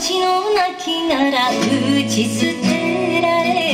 命の泣きなら打ち捨てられ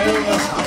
ありがとうござい。ました